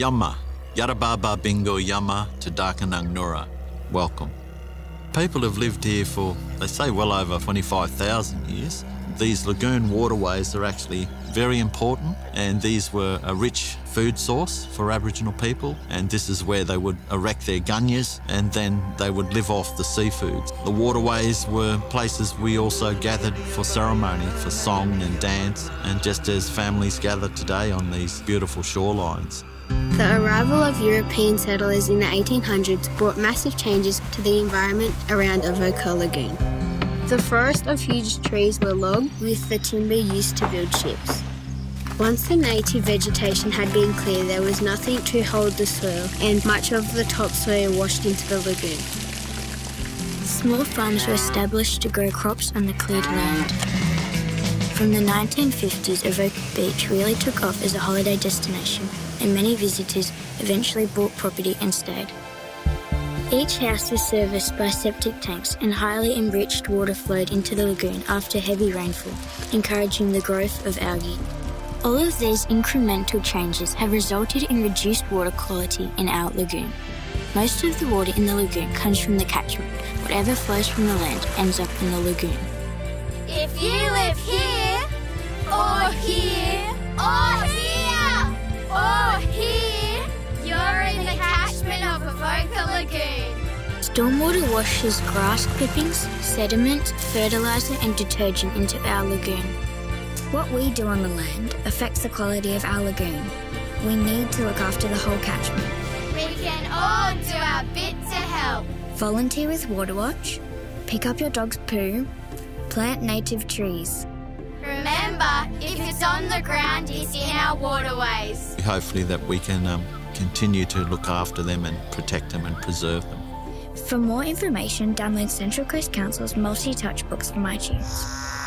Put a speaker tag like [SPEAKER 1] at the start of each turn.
[SPEAKER 1] Yama, Yarababa Bingo Yama to Darkinjung Nura. Welcome. People have lived here for, they say, well over 25,000 years. These lagoon waterways are actually very important, and these were a rich food source for Aboriginal people. And this is where they would erect their gunyas and then they would live off the seafoods. The waterways were places we also gathered for ceremony, for song and dance, and just as families gather today on these beautiful shorelines.
[SPEAKER 2] The arrival of European settlers in the 1800s brought massive changes to the environment around Avoca Lagoon. The forest of huge trees were logged with the timber used to build ships. Once the native vegetation had been cleared, there was nothing to hold the soil, and much of the topsoil washed into the lagoon. Small farms were established to grow crops on the cleared land. From the 1950s, Avoca Beach really took off as a holiday destination, and many visitors eventually bought property and stayed. Each house was serviced by septic tanks and highly enriched water flowed into the lagoon after heavy rainfall, encouraging the growth of algae. All of these incremental changes have resulted in reduced water quality in our lagoon. Most of the water in the lagoon comes from the catchment. Whatever flows from the land ends up in the lagoon.
[SPEAKER 3] If you live here,
[SPEAKER 2] Stormwater washes grass clippings, sediment, fertiliser and detergent into our lagoon.
[SPEAKER 4] What we do on the land affects the quality of our lagoon. We need to look after the whole catchment.
[SPEAKER 3] We can all do our bit to help.
[SPEAKER 4] Volunteer with Waterwatch, pick up your dog's poo, plant native trees.
[SPEAKER 3] Remember, if it's on the ground, it's in our waterways.
[SPEAKER 1] Hopefully, that we can um, continue to look after them and protect them and preserve them.
[SPEAKER 4] For more information, download Central Coast Council's multi touch books from iTunes.